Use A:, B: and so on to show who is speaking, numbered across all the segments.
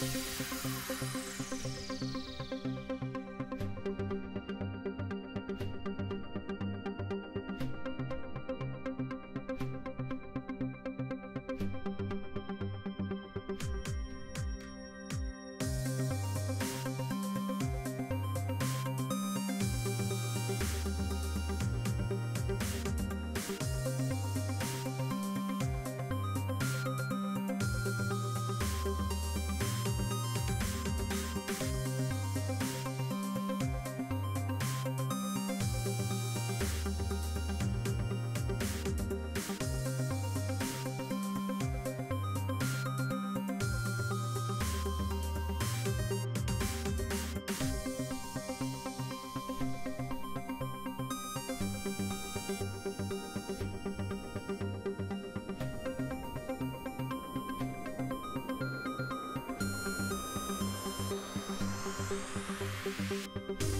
A: Thank you. thank you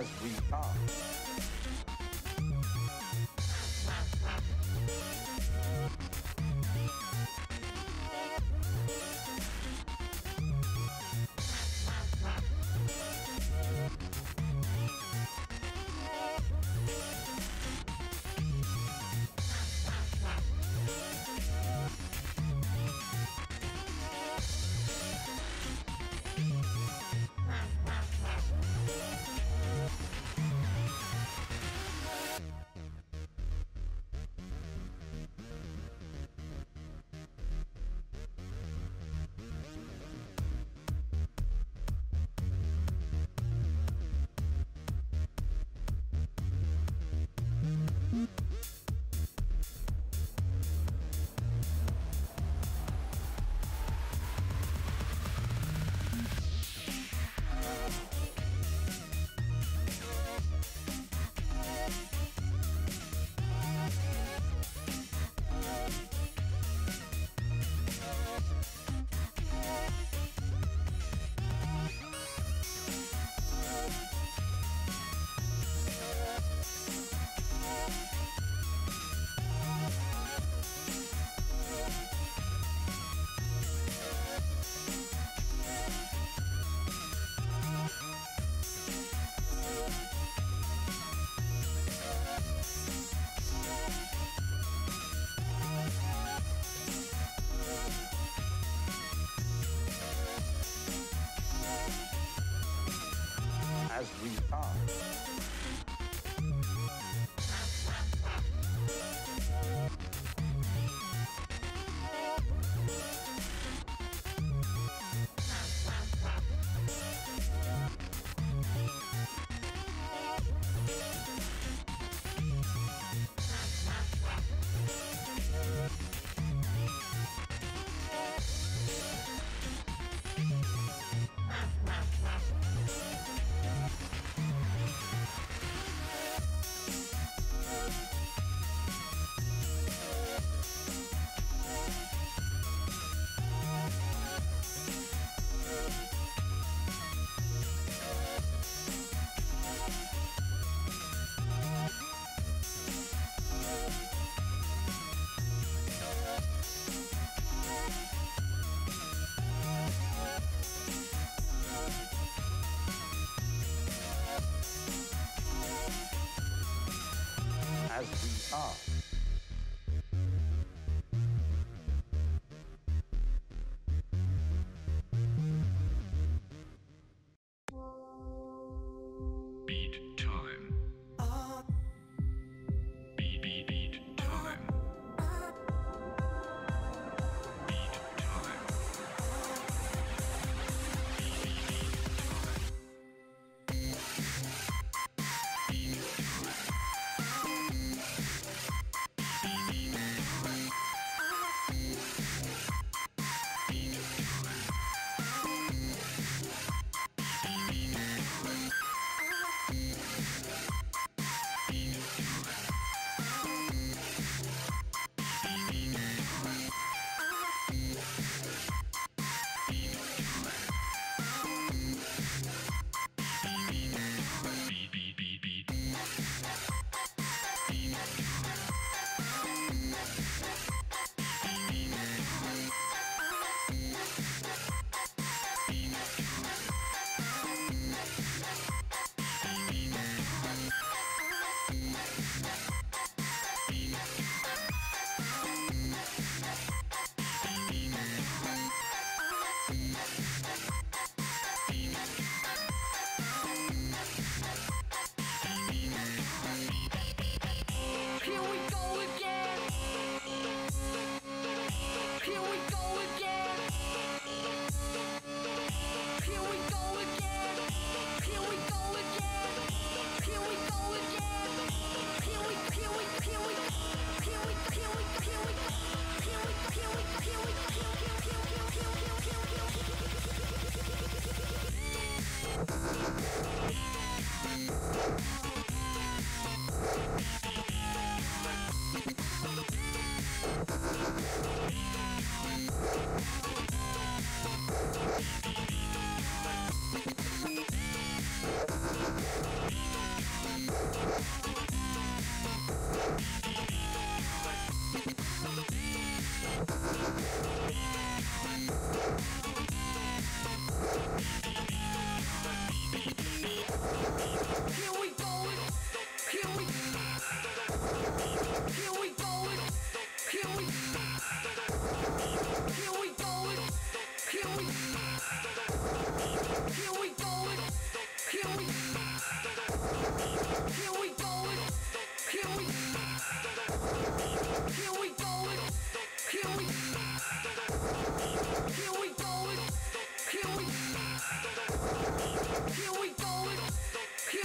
A: as we are. all. Oh.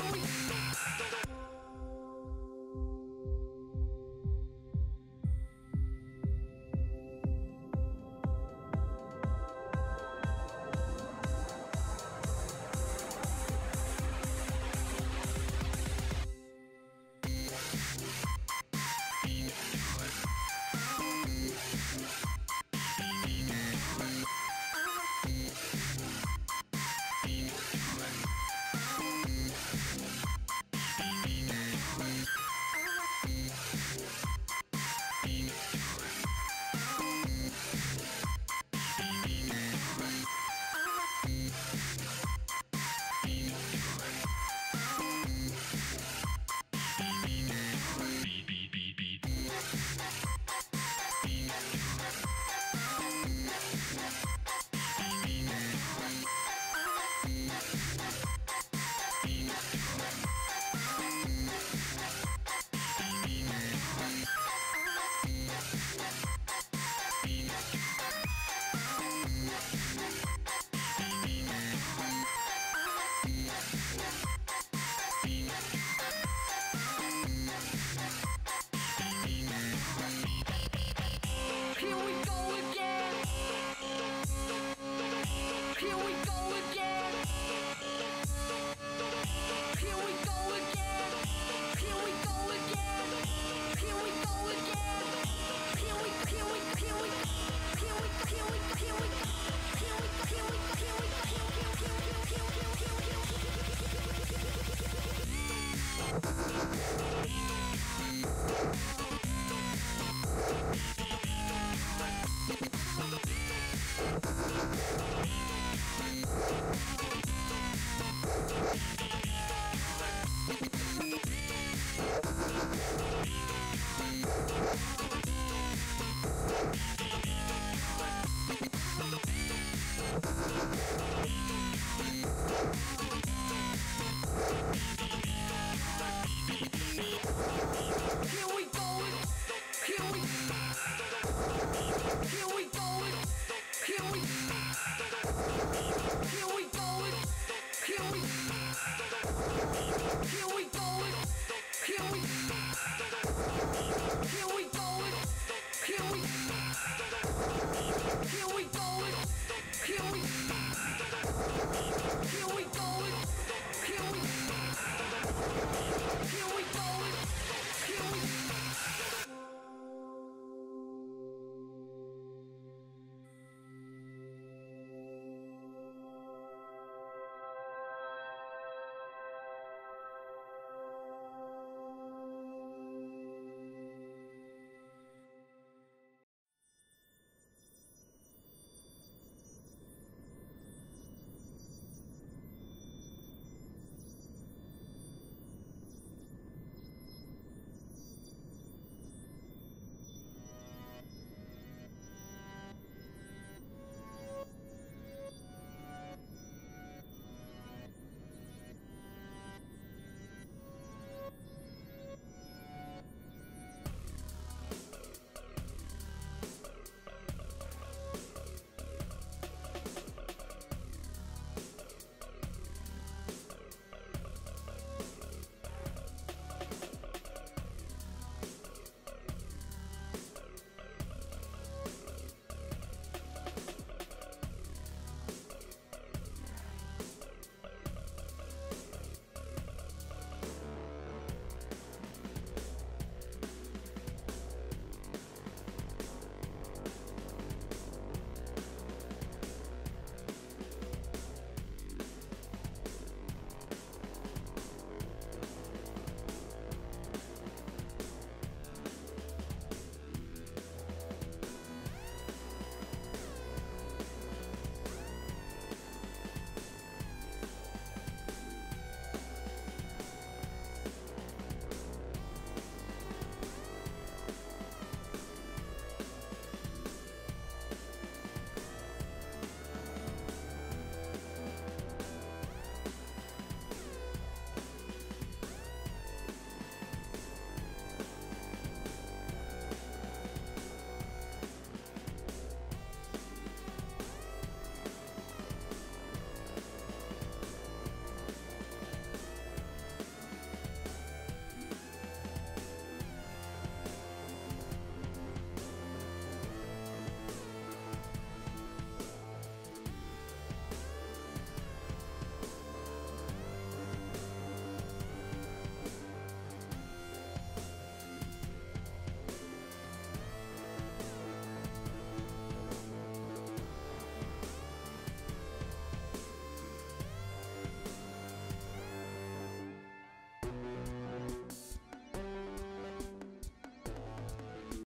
A: Hallelujah.